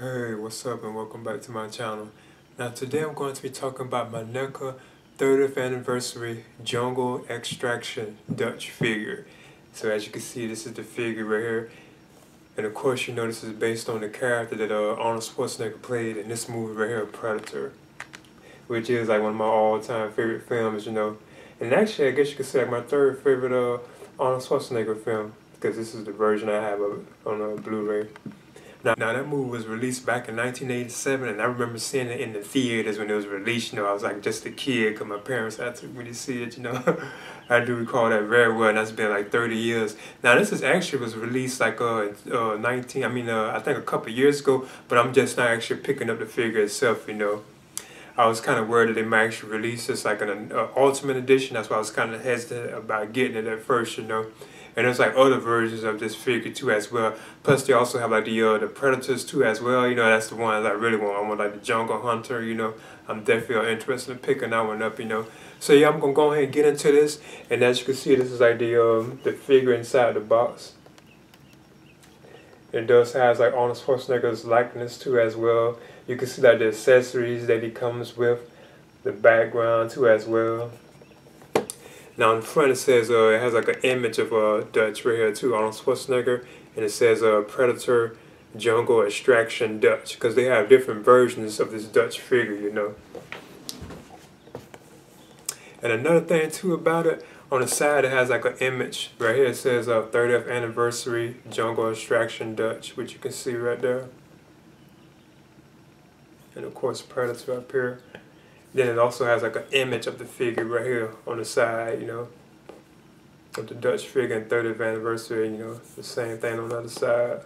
Hey, what's up and welcome back to my channel. Now today I'm going to be talking about my NECA 30th anniversary jungle extraction Dutch figure. So as you can see this is the figure right here. And of course you know this is based on the character that uh, Arnold Schwarzenegger played in this movie right here, Predator. Which is like one of my all-time favorite films, you know. And actually I guess you could say like my third favorite uh, Arnold Schwarzenegger film. Because this is the version I have of it on a uh, Blu-ray. Now, now that movie was released back in 1987, and I remember seeing it in the theaters when it was released. You know, I was like just a kid, cause my parents had to see it. You know, I do recall that very well, and that's been like 30 years. Now this is actually was released like uh, uh 19. I mean, uh, I think a couple years ago, but I'm just not actually picking up the figure itself. You know. I was kind of worried that they might actually release this like an uh, ultimate edition. That's why I was kind of hesitant about getting it at first, you know. And there's like other versions of this figure too as well. Plus they also have like the uh, the Predators too as well. You know, that's the one that I really want. I want like the Jungle Hunter, you know. I'm definitely interested in picking that one up, you know. So yeah, I'm gonna go ahead and get into this. And as you can see, this is like the um, the figure inside the box. It does has like Arnold Schwarzenegger's likeness too as well. You can see like the accessories that he comes with, the background too as well. Now in front it says uh, it has like an image of uh, Dutch right here too, Arnold Schwarzenegger, and it says uh, Predator Jungle Extraction Dutch because they have different versions of this Dutch figure, you know. And another thing too about it, on the side it has like an image right here. It says uh, 30th anniversary Jungle Extraction Dutch, which you can see right there. And of course Predator up here. Then it also has like an image of the figure right here on the side, you know, of the Dutch figure and 30th anniversary, you know, the same thing on the other side.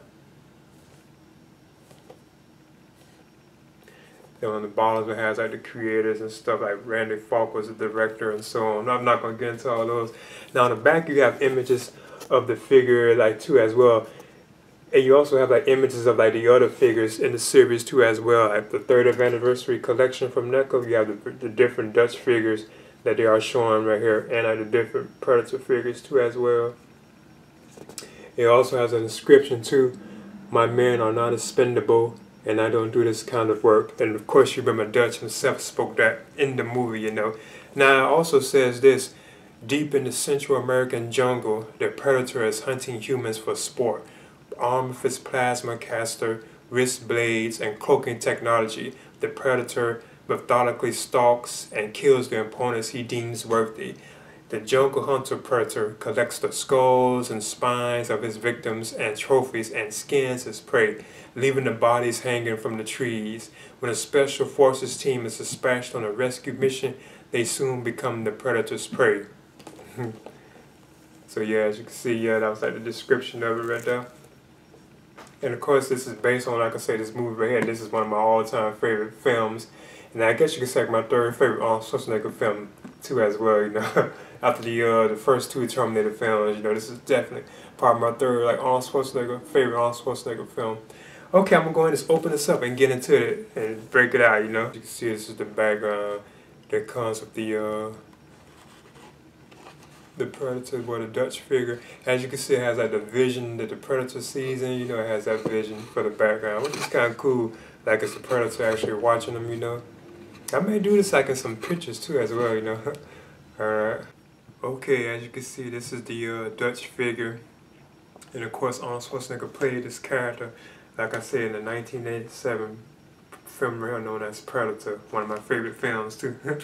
Then on the bottom it has like the creators and stuff like Randy Falk was the director and so on. I'm not gonna get into all those. Now on the back you have images of the figure like too as well and you also have like images of like the other figures in the series too as well. The 30th anniversary collection from NECA, you have the, the different Dutch figures that they are showing right here, and like the different Predator figures too as well. It also has an inscription too. My men are not expendable, and I don't do this kind of work. And of course, you remember Dutch himself spoke that in the movie, you know. Now, it also says this. Deep in the Central American jungle, the predator is hunting humans for sport armed with plasma caster, wrist blades, and cloaking technology, the predator methodically stalks and kills the opponents he deems worthy. The jungle hunter predator collects the skulls and spines of his victims and trophies and skins his prey, leaving the bodies hanging from the trees. When a special forces team is dispatched on a rescue mission, they soon become the predator's prey. so yeah, as you can see, yeah, that was like the description of it right there. And of course, this is based on, like I said, this movie right here. This is one of my all-time favorite films. And I guess you could say my third favorite Arnold Schwarzenegger film, too, as well, you know. After the uh, the first two Terminator films, you know, this is definitely probably my third, like, Arnold Schwarzenegger, favorite Arnold Schwarzenegger film. Okay, I'm going to go ahead and just open this up and get into it and break it out, you know. You can see this is the background that comes with the, uh, the Predator, or the Dutch figure. As you can see, it has like the vision that the Predator sees, and you know, it has that vision for the background, which is kind of cool. Like it's the Predator actually watching them, you know. I may do this like in some pictures too, as well, you know. Alright. Okay, as you can see, this is the uh, Dutch figure. And of course, Arnold Schwarzenegger played this character, like I said, in the 1987 film known as Predator, one of my favorite films too.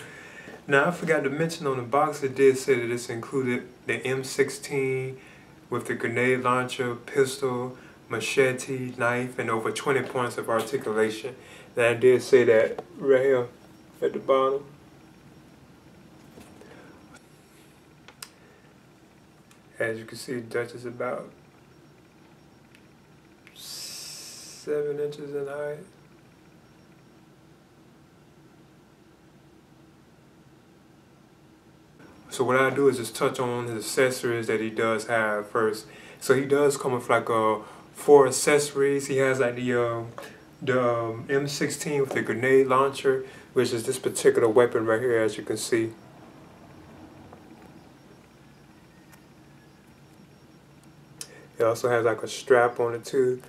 Now, I forgot to mention on the box, it did say that this included the M16 with the grenade launcher, pistol, machete, knife, and over 20 points of articulation. And I did say that right here at the bottom. As you can see, Dutch is about seven inches in height. So what I do is just touch on his accessories that he does have first. So he does come with like uh, four accessories. He has like the uh, the um, M16 with the grenade launcher, which is this particular weapon right here, as you can see. It also has like a strap on it too,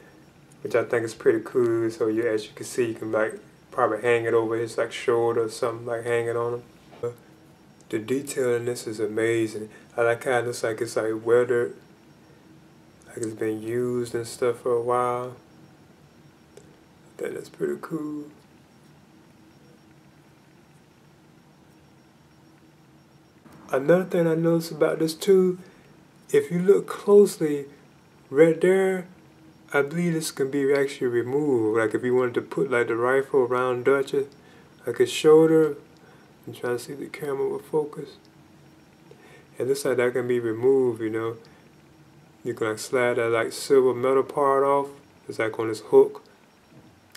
which I think is pretty cool. So you, as you can see, you can like probably hang it over his like shoulder or something, like hang it on him. The detail in this is amazing. I like how it looks like it's like weathered, like it's been used and stuff for a while. I think that's pretty cool. Another thing I noticed about this too, if you look closely, right there, I believe this can be actually removed. Like if you wanted to put like the rifle around Dutch's, like his shoulder, I'm trying to see the camera will focus. It looks like that can be removed, you know. You can like slide that like silver metal part off. It's like on this hook.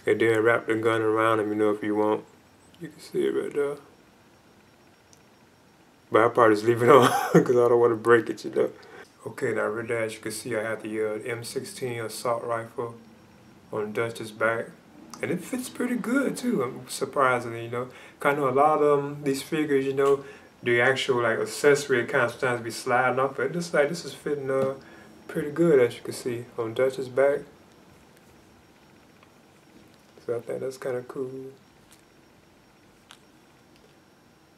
And then wrap the gun around him, you know, if you want. You can see it right there. But I probably just leave it on because I don't want to break it, you know. Okay, now right there, as you can see, I have the uh, M16 assault rifle on Dutch's back. And it fits pretty good too, um, surprisingly, you know. kind of a lot of these figures, you know, the actual like accessory kind of sometimes be sliding off, but this like this is fitting uh pretty good as you can see on Dutch's back. So I think that's kind of cool.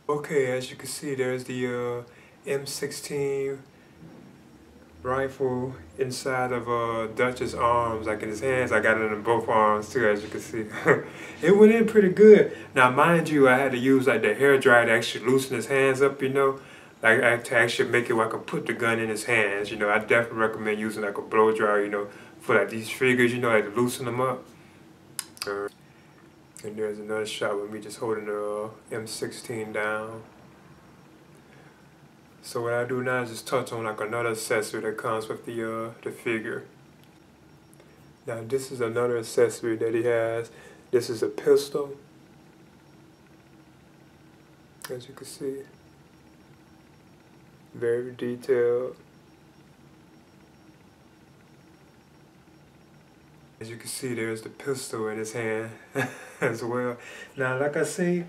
Okay, as you can see, there's the uh, M16 rifle inside of uh, Dutch's arms, like in his hands. I got it in both arms too, as you can see. it went in pretty good. Now, mind you, I had to use like the hair dryer to actually loosen his hands up, you know, like to actually make it where I could put the gun in his hands. You know, I definitely recommend using like a blow dryer, you know, for like these figures, you know, like to loosen them up. Uh, and there's another shot with me just holding the uh, M16 down. So what I do now is just touch on like another accessory that comes with the uh, the figure. Now this is another accessory that he has. This is a pistol. As you can see. Very detailed. As you can see, there's the pistol in his hand as well. Now, like I say,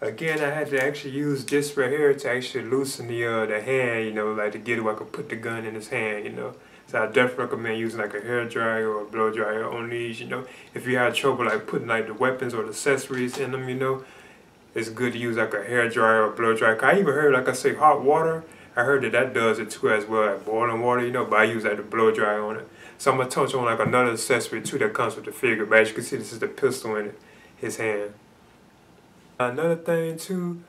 Again, I had to actually use this right here to actually loosen the uh, the hand, you know, like to get where I could put the gun in his hand, you know. So I definitely recommend using like a hair dryer or a blow dryer on these, you know. If you have trouble like putting like the weapons or the accessories in them, you know, it's good to use like a hair dryer or blow dryer. I even heard, like I say, hot water. I heard that that does it too as well, like boiling water, you know, but I use like the blow dryer on it. So I'm to touch on like another accessory too that comes with the figure. But as you can see, this is the pistol in it, his hand. Another thing too,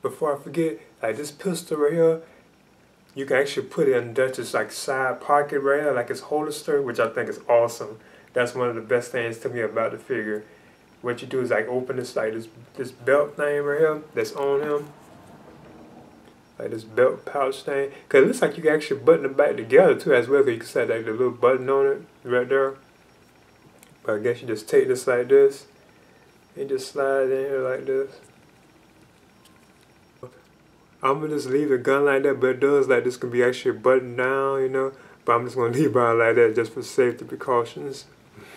before I forget, like this pistol right here, you can actually put it in Dutch's like side pocket right here, like his holster, which I think is awesome. That's one of the best things to me about the figure. What you do is like open this like this this belt thing right here that's on him. Like this belt pouch thing. Cause it looks like you can actually button it back together too as well. Cause you can set like the little button on it right there. But I guess you just take this like this and just slide in here like this. I'm gonna just leave the gun like that, but it does like this can be actually buttoned down, you know. But I'm just gonna leave it like that just for safety precautions.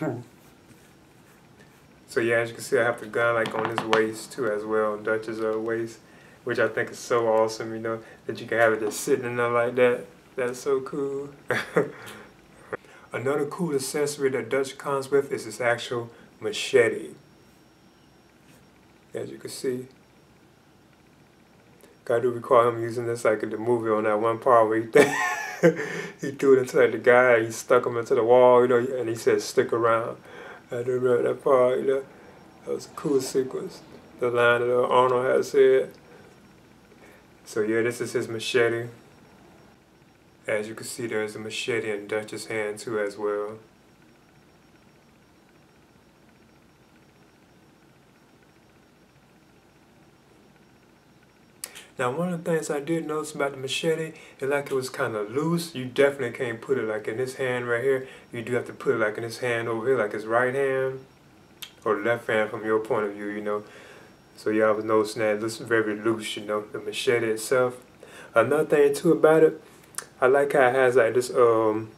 so yeah, as you can see, I have the gun like on his waist too as well, Dutch's uh, waist, which I think is so awesome, you know, that you can have it just sitting in there like that. That's so cool. Another cool accessory that Dutch comes with is this actual machete as you can see. I do recall him using this like in the movie on that one part where he, he threw it into like, the guy, he stuck him into the wall, you know, and he said, stick around. I do remember that part, you know. That was a cool sequence. The line that Arnold had said. So yeah, this is his machete. As you can see, there's a machete in Dutch's hand too as well. Now, one of the things I did notice about the machete is like it was kind of loose. You definitely can't put it like in this hand right here. You do have to put it like in this hand over here, like his right hand or left hand from your point of view, you know. So y'all was noticing that it looks very loose, you know, the machete itself. Another thing too about it, I like how it has like this um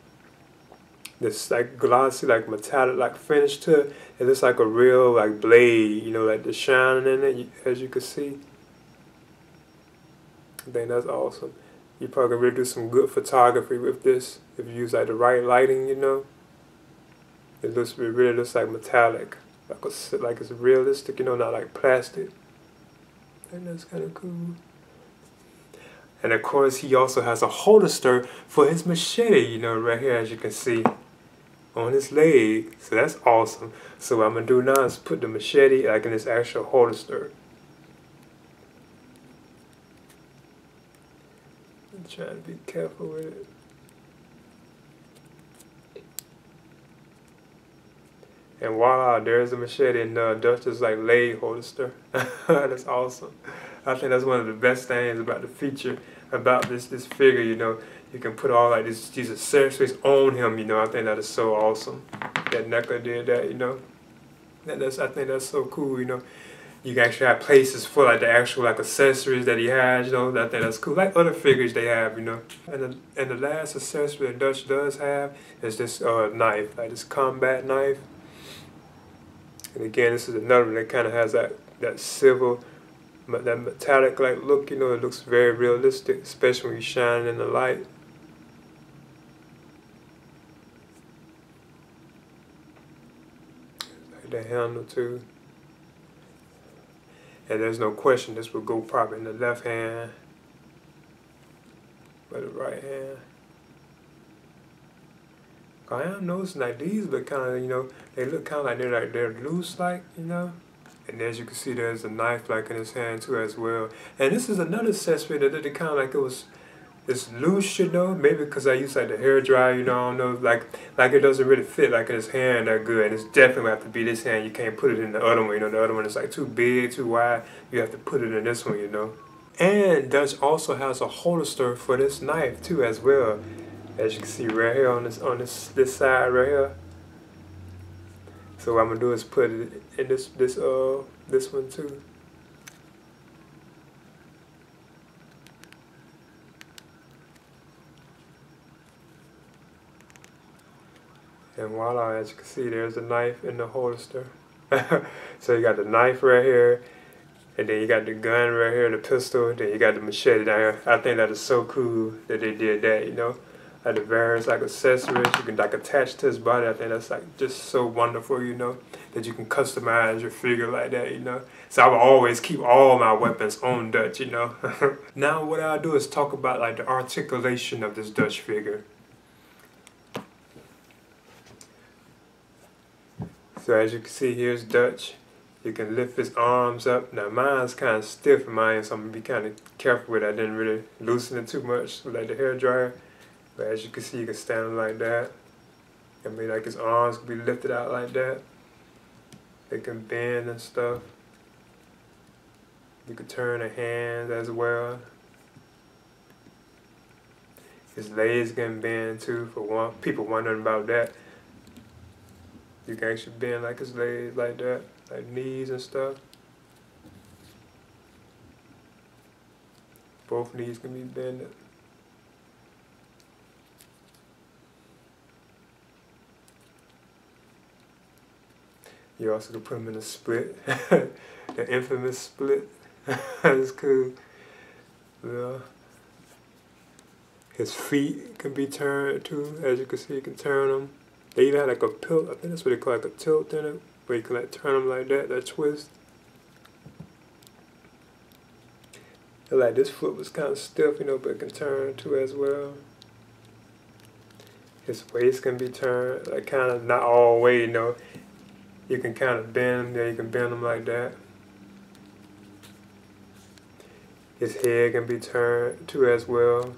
this like glossy, like metallic like finish to it. It looks like a real like blade, you know, like the shining in it, as you can see. I think that's awesome. You probably really do some good photography with this if you use like the right lighting, you know. It looks, it really looks like metallic, like a, like it's realistic, you know, not like plastic. And that's kind of cool. And of course, he also has a holster for his machete, you know, right here, as you can see, on his leg. So that's awesome. So what I'm gonna do now is put the machete like in this actual holster. I'm trying to be careful with it. And voila, there's a machete in uh, Dutch's like leg holster. that's awesome. I think that's one of the best things about the feature about this this figure. You know, you can put all like this these accessories on him. You know, I think that is so awesome. That NECA did that. You know, that, that's I think that's so cool. You know, you actually have places for like the actual like accessories that he has. You know, that think that's cool. Like other figures they have. You know, and the and the last accessory that Dutch does have is this uh, knife, like this combat knife. And again, this is another one that kind of has that, that silver, that metallic like look, you know, it looks very realistic, especially when you shine in the light. Like the handle too. And there's no question this would go probably in the left hand, but the right hand. I am noticing like these look kind of, you know, they look kind of like they're like they're loose, like you know. And as you can see, there's a knife like in his hand too as well. And this is another accessory that did kind of like it was, it's loose, you know. Maybe because I use like the hair dryer, you know. I don't know, like like it doesn't really fit like in his hand that good. And it's definitely have to be this hand. You can't put it in the other one, you know. The other one is like too big, too wide. You have to put it in this one, you know. And Dutch also has a holster for this knife too as well as you can see right here on this on this this side right here. So what I'm gonna do is put it in this this uh this one too. And voila, as you can see, there's a knife in the holster. so you got the knife right here, and then you got the gun right here, the pistol, then you got the machete down here. I think that is so cool that they did that, you know like the various like accessories you can like attach to his body. I think that's like just so wonderful, you know, that you can customize your figure like that, you know. So I will always keep all my weapons on Dutch, you know. now what I'll do is talk about like the articulation of this Dutch figure. So as you can see, here's Dutch. You can lift his arms up. Now mine's kind of stiff in mine, so I'm gonna be kind of careful with it. I didn't really loosen it too much like the hair dryer. But as you can see, you can stand like that. I mean, like his arms can be lifted out like that. They can bend and stuff. You can turn the hands as well. His legs can bend too. For one, people wondering about that. You can actually bend like his legs like that, like knees and stuff. Both knees can be bent. You also can put them in a split, the infamous split. That's cool. Yeah. His feet can be turned too, as you can see, you can turn them. They even had like a tilt, I think that's what they call like a tilt in it, where you can like turn them like that, that twist. And like this foot was kind of stiff, you know, but it can turn too as well. His waist can be turned, like kind of not all the way, you know you can kind of bend them, yeah, you can bend them like that. His head can be turned too as well.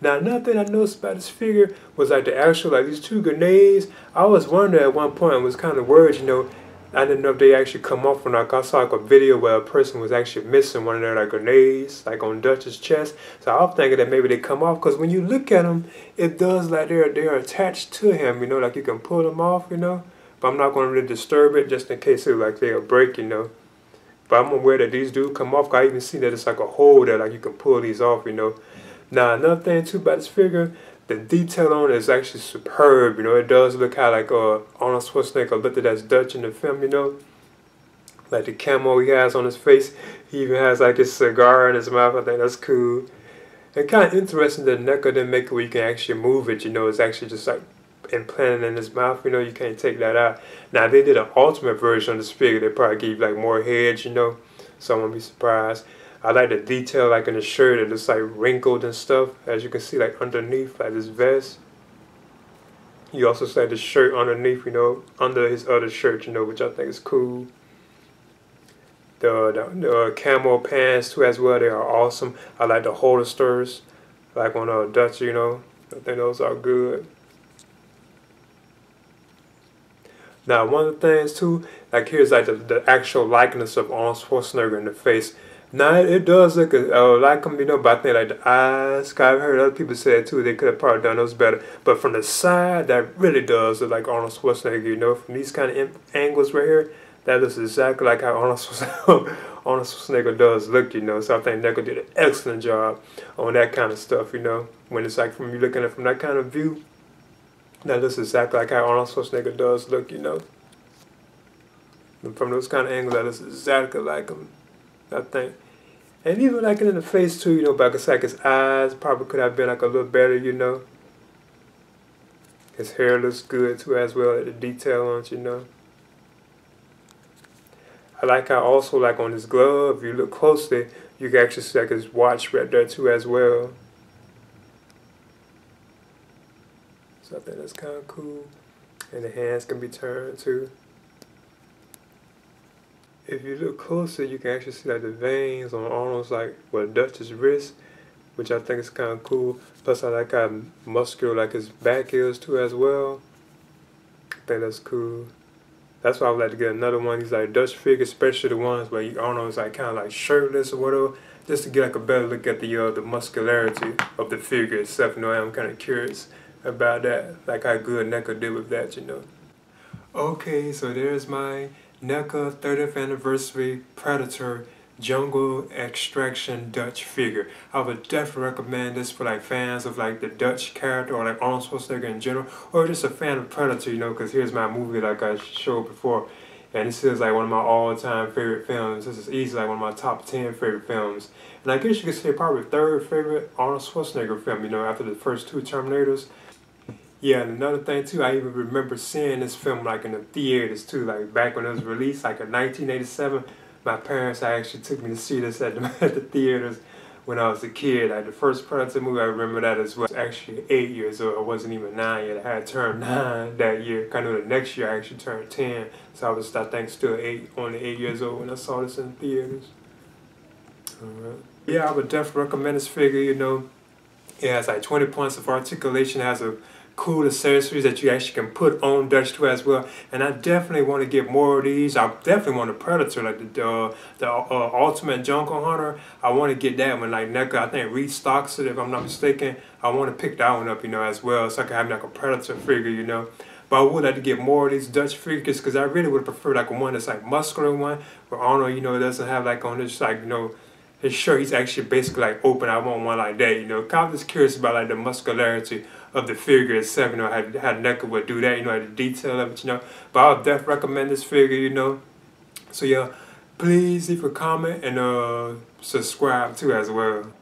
Now nothing I noticed about this figure was like the actual, like these two grenades, I was wondering at one point, I was kind of worried, you know, I didn't know if they actually come off or not. I saw like a video where a person was actually missing one of their like grenades, like on Dutch's chest. So I was thinking that maybe they come off because when you look at them, it does like they're they're attached to him. You know, like you can pull them off. You know, but I'm not going to really disturb it just in case it like they'll break. You know, but I'm aware that these do come off. I even see that it's like a hole there, like you can pull these off. You know. Now another thing too about this figure, the detail on it is actually superb. You know, it does look how like uh, Arnold Schwarzenegger looked at as Dutch in the film. You know, like the camo he has on his face. He even has like his cigar in his mouth. I think that's cool. And kind of interesting that neck of the make where you can actually move it, you know, it's actually just like implanted in his mouth, you know, you can't take that out. Now, they did an ultimate version of this figure, they probably gave like more heads, you know, so I won't be surprised. I like the detail like in the shirt, it looks like wrinkled and stuff, as you can see like underneath, like this vest. You also see the shirt underneath, you know, under his other shirt, you know, which I think is cool. The, the, the uh, camo pants too as well, they are awesome. I like the holsters, like on a Dutch, you know. I think those are good. Now, one of the things too, like here's like the, the actual likeness of Arnold Schwarzenegger in the face. Now, it does look uh, like him, you know, but I think like the eyes, I've heard other people say it too, they could have probably done those better. But from the side, that really does look like Arnold Schwarzenegger, you know, from these kind of angles right here, that looks exactly like how Arnold Schwarzenegger, Arnold Schwarzenegger does look, you know. So I think NECA did an excellent job on that kind of stuff, you know. When it's like from you looking at it from that kind of view, that looks exactly like how Arnold Schwarzenegger does look, you know. And from those kind of angles, that looks exactly like him, I think. And even like in the face too, you know, but it's like his eyes probably could have been like a little better, you know. His hair looks good too as well, the detail on it, you know. I like how also like on his glove, if you look closely, you can actually see like his watch right there too as well. So I think that's kind of cool. And the hands can be turned too. If you look closer, you can actually see like the veins on Arnold's like well Dutch's wrist, which I think is kind of cool. Plus I like how muscular like his back is too as well. I think that's cool. That's why I would like to get another one. These like Dutch figures, especially the ones where you Arnold's like kind of like shirtless or whatever, just to get like a better look at the uh, the muscularity of the figure itself. You know, I'm kind of curious about that, like how good NECA did with that. You know. Okay, so there's my NECA 30th anniversary Predator jungle extraction Dutch figure. I would definitely recommend this for like fans of like the Dutch character or like Arnold Schwarzenegger in general or just a fan of Predator, you know, because here's my movie like I showed before. And this is like one of my all-time favorite films. This is easily like one of my top 10 favorite films. And I guess you could say probably third favorite Arnold Schwarzenegger film, you know, after the first two Terminators. Yeah, and another thing too, I even remember seeing this film like in the theaters too, like back when it was released, like in 1987 my parents actually took me to see this at the, at the theaters when I was a kid. Like the first Predator movie, I remember that as well. Actually, eight years old. I wasn't even nine yet. I had turned nine that year. Kind of the next year, I actually turned ten. So I was, I think, still eight, only eight years old when I saw this in theaters. Alright. Yeah, I would definitely recommend this figure. You know, it has like 20 points of articulation. Has a cool accessories that you actually can put on Dutch 2 as well. And I definitely want to get more of these. I definitely want a Predator, like the uh, the uh, Ultimate Jungle Hunter. I want to get that one, like NECA, I think restocks it if I'm not mistaken. I want to pick that one up, you know, as well, so I can have like a Predator figure, you know. But I would like to get more of these Dutch figures because I really would prefer like one that's like muscular one, where Arnold, you know, doesn't have like on this like, you know, his shirt, he's actually basically like open. I want one like that, you know. Of just curious about like the muscularity of the figure itself, you know, how, how NECA would do that, you know, the detail of it, you know. But I would definitely recommend this figure, you know. So yeah, please leave a comment and uh, subscribe too as well.